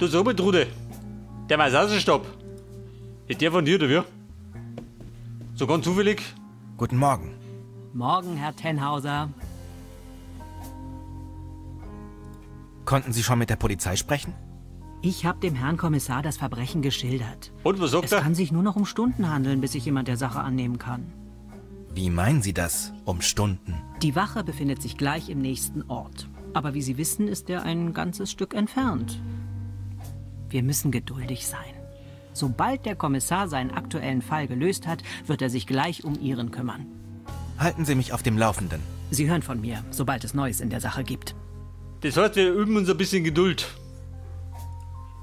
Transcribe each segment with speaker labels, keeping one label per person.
Speaker 1: Du so mit Trude. Der weiß auch Stopp. Ist der von dir, oder wie? So ganz zufällig?
Speaker 2: Guten Morgen.
Speaker 3: Morgen, Herr Tenhauser.
Speaker 2: Konnten Sie schon mit der Polizei sprechen?
Speaker 3: Ich habe dem Herrn Kommissar das Verbrechen geschildert.
Speaker 1: Und was sagt
Speaker 3: Es
Speaker 1: er?
Speaker 3: kann sich nur noch um Stunden handeln, bis sich jemand der Sache annehmen kann.
Speaker 2: Wie meinen Sie das? Um Stunden?
Speaker 3: Die Wache befindet sich gleich im nächsten Ort. Aber wie Sie wissen, ist er ein ganzes Stück entfernt. Wir müssen geduldig sein. Sobald der Kommissar seinen aktuellen Fall gelöst hat, wird er sich gleich um Ihren kümmern.
Speaker 2: Halten Sie mich auf dem Laufenden.
Speaker 3: Sie hören von mir, sobald es Neues in der Sache gibt.
Speaker 1: Das heißt, wir üben uns ein bisschen Geduld.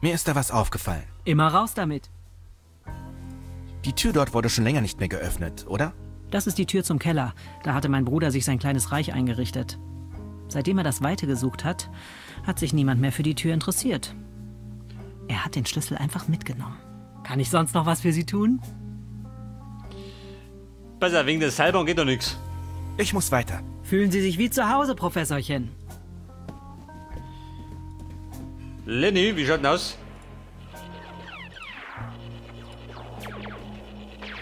Speaker 2: Mir ist da was aufgefallen.
Speaker 3: Immer raus damit.
Speaker 2: Die Tür dort wurde schon länger nicht mehr geöffnet, oder?
Speaker 3: Das ist die Tür zum Keller. Da hatte mein Bruder sich sein kleines Reich eingerichtet. Seitdem er das Weite gesucht hat, hat sich niemand mehr für die Tür interessiert. Er hat den Schlüssel einfach mitgenommen. Kann ich sonst noch was für Sie tun?
Speaker 1: Auf, wegen der Seilbahn geht doch nichts.
Speaker 2: Ich muss weiter.
Speaker 3: Fühlen Sie sich wie zu Hause, Professorchen.
Speaker 1: Lenny, wie schaut denn aus?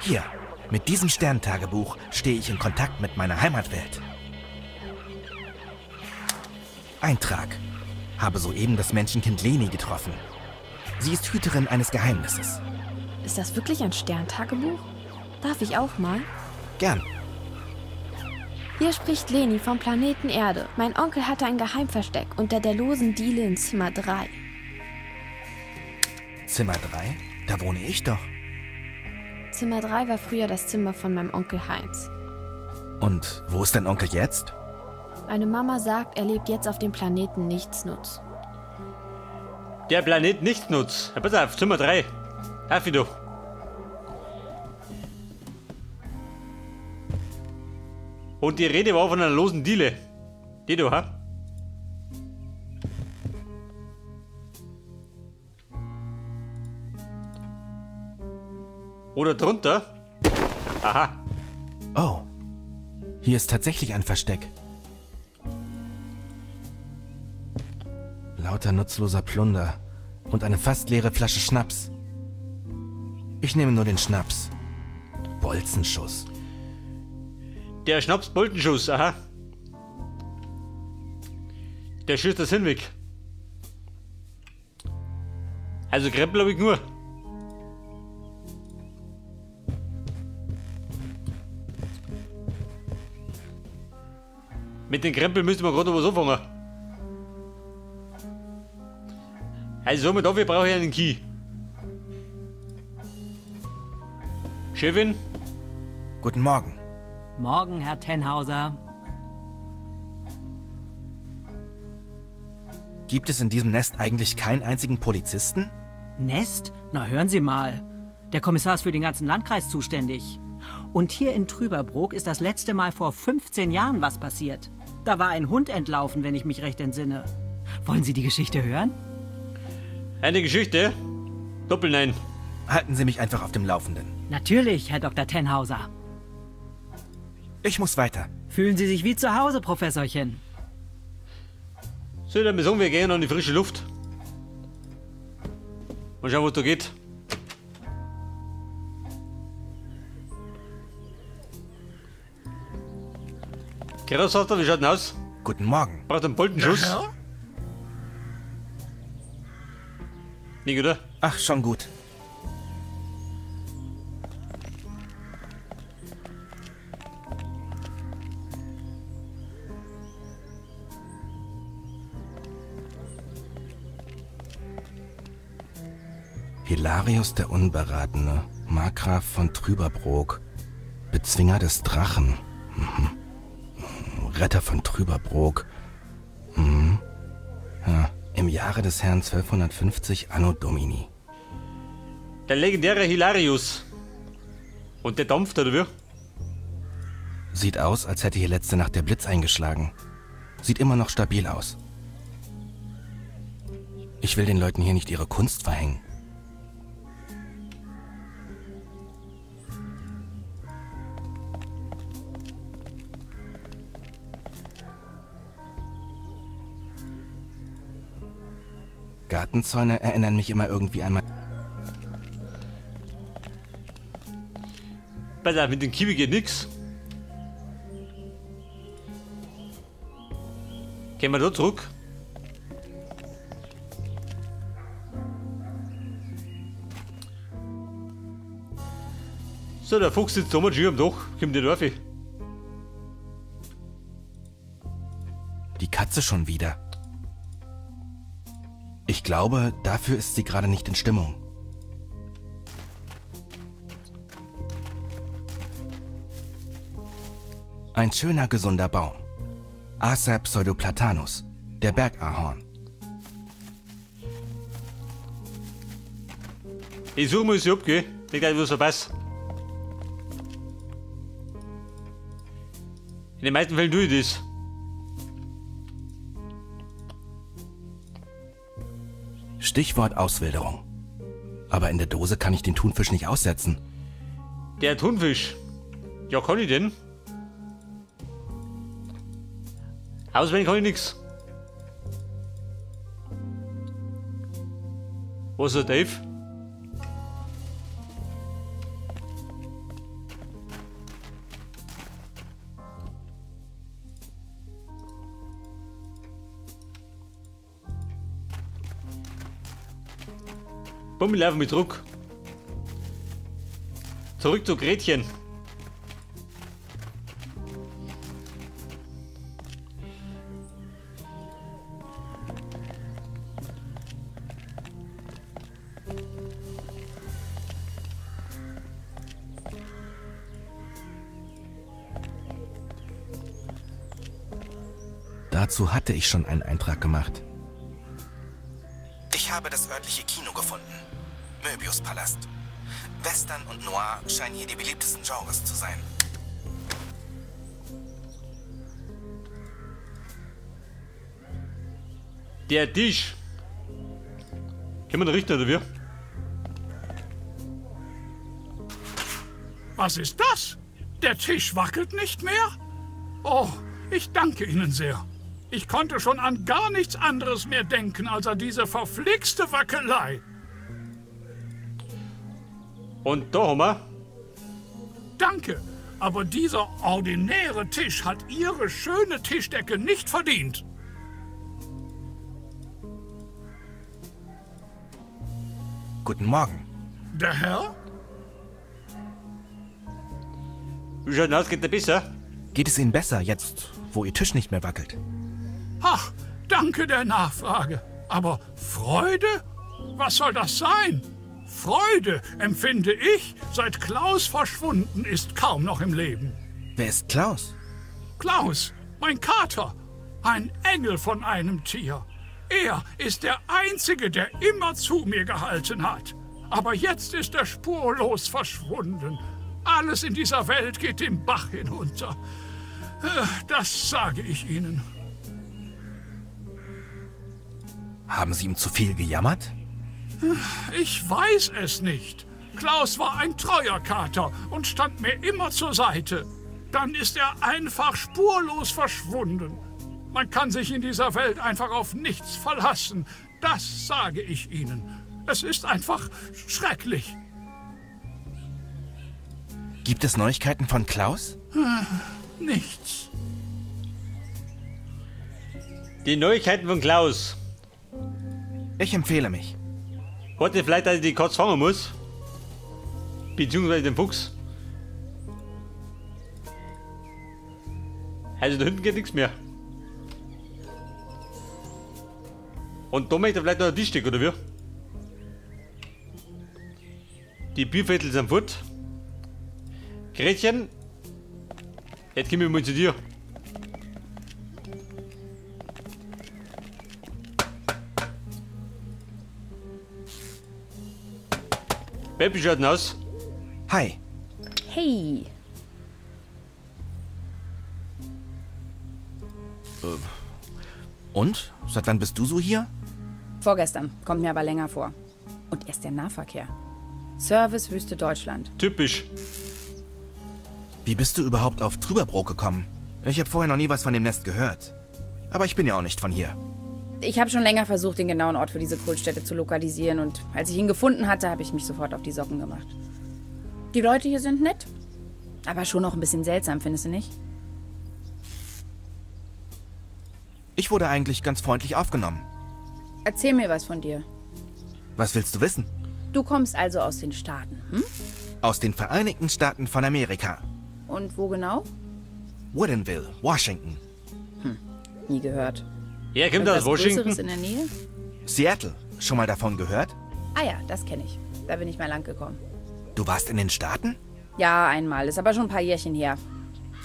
Speaker 2: Hier, mit diesem Sterntagebuch stehe ich in Kontakt mit meiner Heimatwelt. Eintrag. Habe soeben das Menschenkind Leni getroffen. Sie ist Hüterin eines Geheimnisses.
Speaker 4: Ist das wirklich ein Sterntagebuch? Darf ich auch mal?
Speaker 2: Gern.
Speaker 4: Hier spricht Leni vom Planeten Erde. Mein Onkel hatte ein Geheimversteck unter der losen Diele in Zimmer 3.
Speaker 2: Zimmer 3? Da wohne ich doch.
Speaker 4: Zimmer 3 war früher das Zimmer von meinem Onkel Heinz.
Speaker 2: Und wo ist dein Onkel jetzt?
Speaker 4: Meine Mama sagt, er lebt jetzt auf dem Planeten Nichtsnutz.
Speaker 1: Der Planet nicht nutzt. Ja, pass auf, Zimmer 3. Auf doch. Und die Rede war von einer losen Diele. Die du, ha? Oder drunter? Aha.
Speaker 2: Oh. Hier ist tatsächlich ein Versteck. Lauter nutzloser Plunder und eine fast leere Flasche Schnaps. Ich nehme nur den Schnaps. Bolzenschuss.
Speaker 1: Der Schnaps Boltenschuss, aha. Der schießt das hinweg. Also Krempel hab ich nur. Mit den Krempel müsste man gerade was anfangen. Also somit dafür brauche ich einen Key. Chefin,
Speaker 2: Guten Morgen.
Speaker 3: Morgen, Herr Tenhauser.
Speaker 2: Gibt es in diesem Nest eigentlich keinen einzigen Polizisten?
Speaker 3: Nest? Na, hören Sie mal. Der Kommissar ist für den ganzen Landkreis zuständig. Und hier in Trüberbrook ist das letzte Mal vor 15 Jahren was passiert. Da war ein Hund entlaufen, wenn ich mich recht entsinne. Wollen Sie die Geschichte hören?
Speaker 1: Eine Geschichte. Doppel nein.
Speaker 2: Halten Sie mich einfach auf dem Laufenden.
Speaker 3: Natürlich, Herr Dr. Tenhauser.
Speaker 2: Ich muss weiter.
Speaker 3: Fühlen Sie sich wie zu Hause, Professorchen.
Speaker 1: So, dann sagen wir gehen an die frische Luft. Mal schauen, was da geht. Kerosauter, wie schaut denn aus?
Speaker 2: Guten Morgen.
Speaker 1: Braucht einen Boltenschuss? Nicht, oder?
Speaker 2: Ach, schon gut. Hilarius der Unberatene, Markgraf von Trüberbrook, Bezwinger des Drachen, mhm. Retter von Trüberbrook, mhm. ja, im Jahre des Herrn 1250 Anno Domini.
Speaker 1: Der legendäre Hilarius. Und der dampft, oder wie?
Speaker 2: Sieht aus, als hätte hier letzte Nacht der Blitz eingeschlagen. Sieht immer noch stabil aus. Ich will den Leuten hier nicht ihre Kunst verhängen. Gartenzäune erinnern mich immer irgendwie an mein...
Speaker 1: Pass auf, mit dem Kiwi geht nix. Gehen wir da zurück? So, der Fuchs sitzt da mal schön am Dach. Kommt nicht rauf.
Speaker 2: Die Katze schon wieder. Ich glaube, dafür ist sie gerade nicht in Stimmung. Ein schöner, gesunder Baum. Acer pseudoplatanus, der Bergahorn.
Speaker 1: Ich suche sie ab, gell? Nicht gleich was verpasst. In den meisten Fällen tue ich das.
Speaker 2: Stichwort Auswilderung. Aber in der Dose kann ich den Thunfisch nicht aussetzen.
Speaker 1: Der Thunfisch. Ja, kann ich denn? Auswendig kann ich nix. Was ist der Dave? Bumm, wir laufen mit Druck. Zurück zu Gretchen.
Speaker 2: Dazu hatte ich schon einen Eintrag gemacht. Ich habe das örtliche Kino gefunden. Möbius Palast. Western und Noir scheinen hier die beliebtesten Genres zu sein.
Speaker 1: Der Tisch. Können wir da richten, oder wie?
Speaker 5: Was ist das? Der Tisch wackelt nicht mehr? Oh, ich danke Ihnen sehr. Ich konnte schon an gar nichts anderes mehr denken als an diese verflixte Wackelei.
Speaker 1: Und wir.
Speaker 5: Danke, aber dieser ordinäre Tisch hat Ihre schöne Tischdecke nicht verdient.
Speaker 2: Guten Morgen.
Speaker 5: Der Herr?
Speaker 1: Wie schaut denn aus? Geht der besser?
Speaker 2: Geht es Ihnen besser jetzt, wo Ihr Tisch nicht mehr wackelt?
Speaker 5: Ach, danke der Nachfrage. Aber Freude? Was soll das sein? Freude empfinde ich, seit Klaus verschwunden ist, kaum noch im Leben.
Speaker 2: Wer ist Klaus?
Speaker 5: Klaus, mein Kater, ein Engel von einem Tier. Er ist der Einzige, der immer zu mir gehalten hat. Aber jetzt ist er spurlos verschwunden. Alles in dieser Welt geht den Bach hinunter. Äh, Das sage ich Ihnen.
Speaker 2: Haben Sie ihm zu viel gejammert?
Speaker 5: Ich weiß es nicht. Klaus war ein treuer Kater und stand mir immer zur Seite. Dann ist er einfach spurlos verschwunden. Man kann sich in dieser Welt einfach auf nichts verlassen. Das sage ich Ihnen. Es ist einfach schrecklich.
Speaker 2: Gibt es Neuigkeiten von Klaus?
Speaker 5: Nichts.
Speaker 1: Die Neuigkeiten von Klaus.
Speaker 2: Ich empfehle mich.
Speaker 1: Warte, vielleicht, dass ich die Katze fangen muss. Beziehungsweise den Fuchs. Also da hinten geht nichts mehr. Und da möchte vielleicht noch ein Tischstück, oder wie? Die Bierviertel sind fort. Gretchen. Jetzt kommen wir mal zu dir. Baby schaut aus.
Speaker 2: Hi.
Speaker 6: Hey,
Speaker 2: Und? Seit wann bist du so hier?
Speaker 6: vorgestern, kommt mir aber länger vor. Und erst der Nahverkehr. Service Wüste Deutschland.
Speaker 1: Typisch.
Speaker 2: Wie bist du überhaupt auf Trüberbrook gekommen? Ich habe vorher noch nie was von dem Nest gehört. Aber ich bin ja auch nicht von hier.
Speaker 6: Ich habe schon länger versucht, den genauen Ort für diese Kultstätte zu lokalisieren und als ich ihn gefunden hatte, habe ich mich sofort auf die Socken gemacht. Die Leute hier sind nett, aber schon noch ein bisschen seltsam, findest du nicht?
Speaker 2: Ich wurde eigentlich ganz freundlich aufgenommen.
Speaker 6: Erzähl mir was von dir.
Speaker 2: Was willst du wissen?
Speaker 6: Du kommst also aus den Staaten, hm?
Speaker 2: Aus den Vereinigten Staaten von Amerika.
Speaker 6: Und wo genau?
Speaker 2: Woodinville, Washington.
Speaker 6: Nie gehört.
Speaker 1: Er kommt aus
Speaker 6: Irgendwas Größeres
Speaker 1: Washington.
Speaker 6: in der Nähe?
Speaker 2: Seattle. Schon mal davon gehört?
Speaker 6: Ah ja, das kenne ich. Da bin ich mal lang gekommen.
Speaker 2: Du warst in den Staaten?
Speaker 6: Ja, einmal. Ist aber schon ein paar Jährchen her.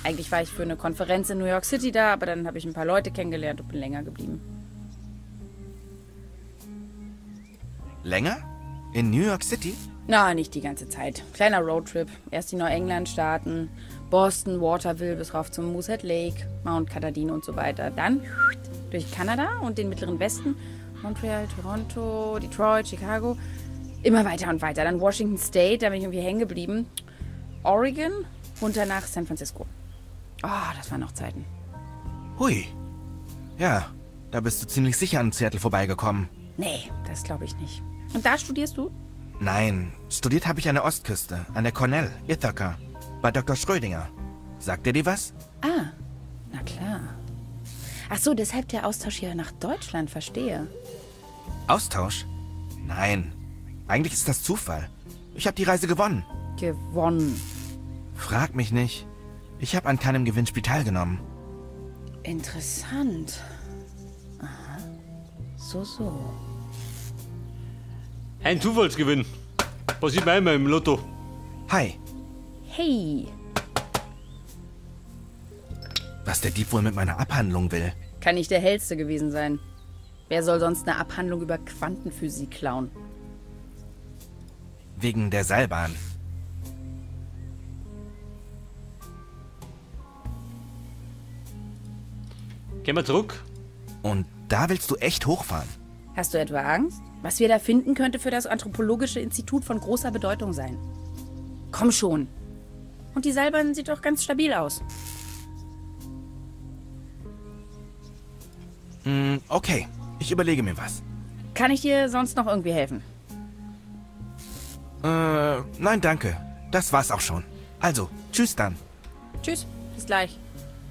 Speaker 6: Eigentlich war ich für eine Konferenz in New York City da, aber dann habe ich ein paar Leute kennengelernt und bin länger geblieben.
Speaker 2: Länger? In New York City?
Speaker 6: Na, nicht die ganze Zeit. Kleiner Roadtrip. Erst die Neuengland-Staaten, Boston, Waterville bis rauf zum Moosehead Lake, Mount Katahdin und so weiter. Dann durch Kanada und den mittleren Westen, Montreal, Toronto, Detroit, Chicago. Immer weiter und weiter. Dann Washington State, da bin ich irgendwie hängen geblieben. Oregon, runter nach San Francisco. Ah, das waren noch Zeiten.
Speaker 2: Hui. Ja, da bist du ziemlich sicher an Seattle vorbeigekommen.
Speaker 6: Nee, das glaube ich nicht. Und da studierst du?
Speaker 2: Nein, studiert habe ich an der Ostküste, an der Cornell, Ithaca, bei Dr. Schrödinger. Sagt dir die was?
Speaker 6: Ah, na klar. Ach so, deshalb der Austausch hier nach Deutschland, verstehe.
Speaker 2: Austausch? Nein, eigentlich ist das Zufall. Ich habe die Reise gewonnen.
Speaker 6: Gewonnen.
Speaker 2: Frag mich nicht. Ich habe an keinem Gewinnspiel teilgenommen.
Speaker 6: Interessant. Aha. So, so.
Speaker 1: Ein Zufallsgewinn. Passiert mir immer im Lotto.
Speaker 2: Hi,
Speaker 6: Hey,
Speaker 2: was der Dieb wohl mit meiner Abhandlung will.
Speaker 6: kann nicht der hellste gewesen sein. Wer soll sonst eine Abhandlung über Quantenphysik klauen?
Speaker 2: Wegen der Seilbahn.
Speaker 1: Gehen wir zurück.
Speaker 2: Und da willst du echt hochfahren?
Speaker 6: Hast du etwa Angst? Was wir da finden, könnte für das Anthropologische Institut von großer Bedeutung sein. Komm schon. Und die Seilbahn sieht doch ganz stabil aus.
Speaker 2: Hm, okay. Ich überlege mir was.
Speaker 6: Kann ich dir sonst noch irgendwie helfen?
Speaker 2: Äh, nein, danke. Das war's auch schon. Also, tschüss dann.
Speaker 6: Tschüss, bis gleich.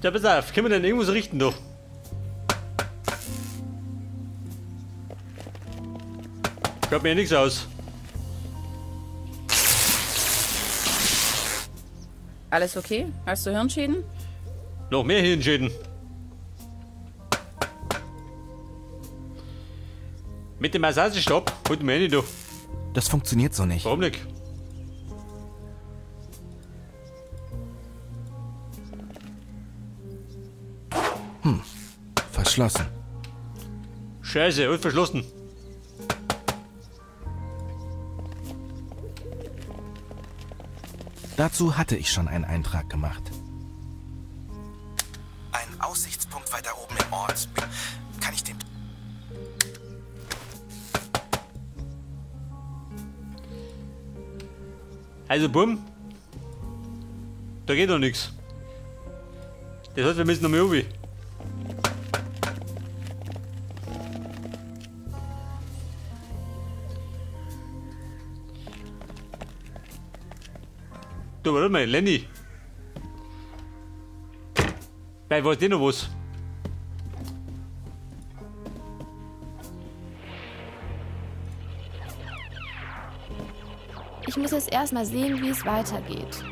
Speaker 1: Ja, pass auf. Können wir denn irgendwas richten, doch? Schaut mir ja nichts aus.
Speaker 6: Alles okay? Hast du Hirnschäden?
Speaker 1: Noch mehr Hirnschäden. Mit dem Massagestab holt mir nicht doch.
Speaker 2: Das funktioniert so nicht.
Speaker 1: Warum nicht?
Speaker 2: Verschlossen.
Speaker 1: Scheiße, und verschlossen.
Speaker 2: Dazu hatte ich schon einen Eintrag gemacht. Ein Aussichtspunkt weiter oben im Ort. Kann ich den...
Speaker 1: Also, bumm. Da geht doch nichts. Das heißt, wir müssen noch mal oben. Du, warte mal, Lenny. Bei was denn noch was?
Speaker 4: Ich muss jetzt erstmal sehen, wie es weitergeht.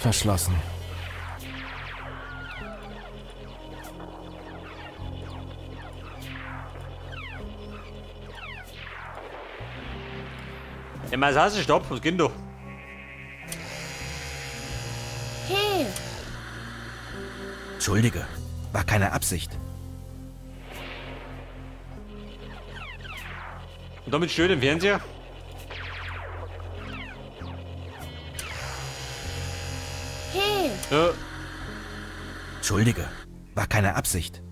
Speaker 2: Verschlossen.
Speaker 1: Der Massagestab, was geht da?
Speaker 4: Hey,
Speaker 2: Entschuldige. War keine Absicht.
Speaker 1: Und damit stört im Fernseher?
Speaker 4: hey,
Speaker 1: Ja,
Speaker 2: Entschuldige. War keine Absicht.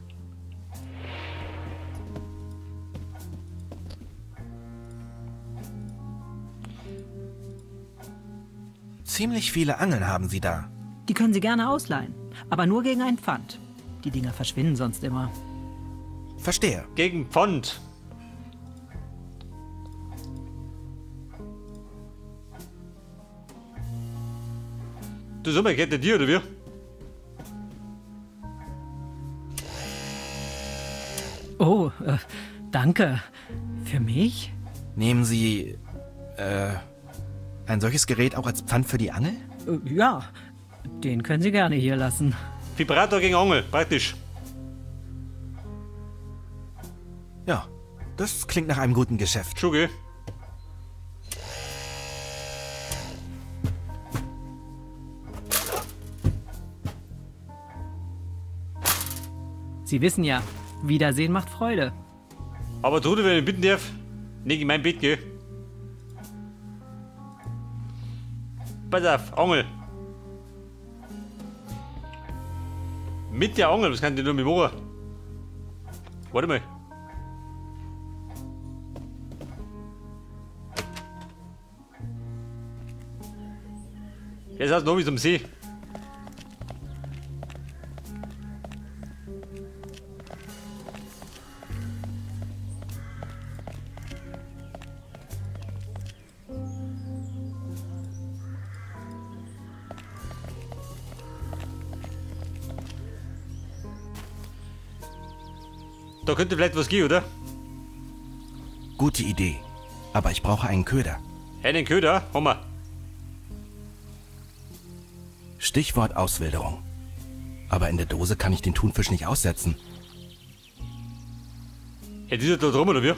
Speaker 2: Ziemlich viele Angeln haben Sie da.
Speaker 3: Die können Sie gerne ausleihen, aber nur gegen ein Pfand. Die Dinger verschwinden sonst immer.
Speaker 2: Verstehe.
Speaker 1: Gegen Pfand. Du sag mal, geht der dir oder wie?
Speaker 3: Oh, äh, danke. Für mich?
Speaker 2: Nehmen Sie, äh, ein solches Gerät auch als Pfand für die Angel?
Speaker 3: Äh, ja, den können Sie gerne hier lassen.
Speaker 1: Vibrator gegen Angel, praktisch.
Speaker 2: Ja, das klingt nach einem guten Geschäft.
Speaker 1: Schon, gell?
Speaker 3: Sie wissen ja, Wiedersehen macht Freude.
Speaker 1: Aber Trude, wenn ich bitten darf, nicht in mein Bett, gell? Pass auf, Angel. Mit der Angel, was kann die nur mit machen? Warte mal. Jetzt hast du noch bis zum See. Da könnte vielleicht was gehen, oder?
Speaker 2: Gute Idee. Aber ich brauche einen Köder.
Speaker 1: Einen Köder, wir.
Speaker 2: Stichwort Auswilderung. Aber in der Dose kann ich den Thunfisch nicht aussetzen.
Speaker 1: Ja, dieser da drum, oder wie?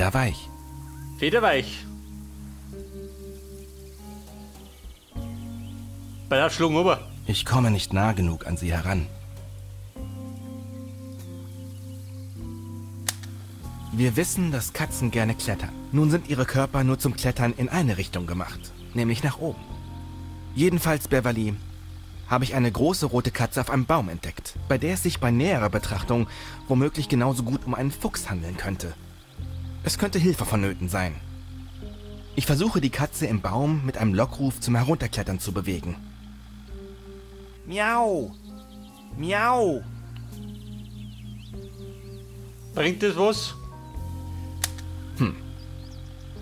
Speaker 2: Federweich.
Speaker 1: Federweich. Bei der Abschlung ober.
Speaker 2: Ich komme nicht nah genug an sie heran. Wir wissen, dass Katzen gerne klettern. Nun sind ihre Körper nur zum Klettern in eine Richtung gemacht, nämlich nach oben. Jedenfalls, Beverly, habe ich eine große rote Katze auf einem Baum entdeckt, bei der es sich bei näherer Betrachtung womöglich genauso gut um einen Fuchs handeln könnte. Es könnte Hilfe vonnöten sein. Ich versuche die Katze im Baum mit einem Lockruf zum Herunterklettern zu bewegen. Miau! Miau!
Speaker 1: Bringt das was?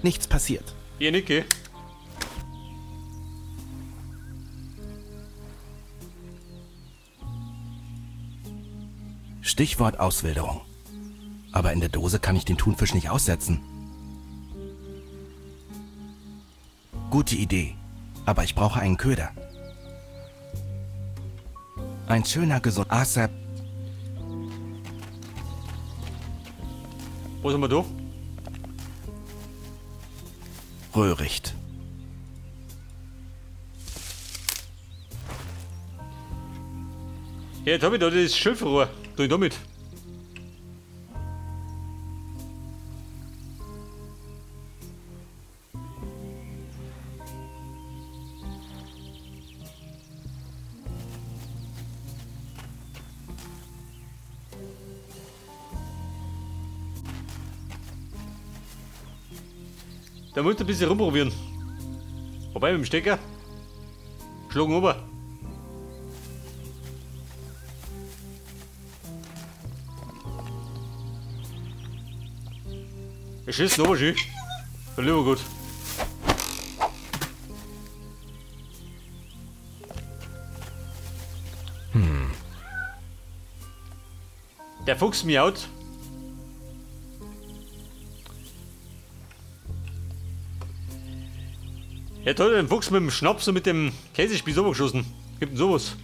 Speaker 2: Nichts passiert.
Speaker 1: Ihr nicht, gell?
Speaker 2: Stichwort Auswilderung. Aber in der Dose kann ich den Thunfisch nicht aussetzen. Gute Idee. Aber ich brauche einen Köder. Ein schöner, gesund... Asap...
Speaker 1: Wo sind wir da?
Speaker 2: Röhricht.
Speaker 1: Ja, jetzt hab ich da das Schilfrohr. Tu ich damit. Da musst du ein bisschen rumprobieren. Wobei mit dem Stecker. Schlagen ober. Er schießt ober schön. Dann lieber gut. Der Fuchs miaut. Ja toll, den Fuchs mit dem Schnaps und mit dem Käsespieß geschossen. Gibt denn sowas?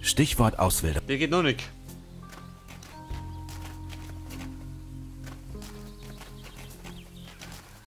Speaker 2: Stichwort Auswilderung.
Speaker 1: Der geht noch nicht.